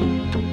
Bye.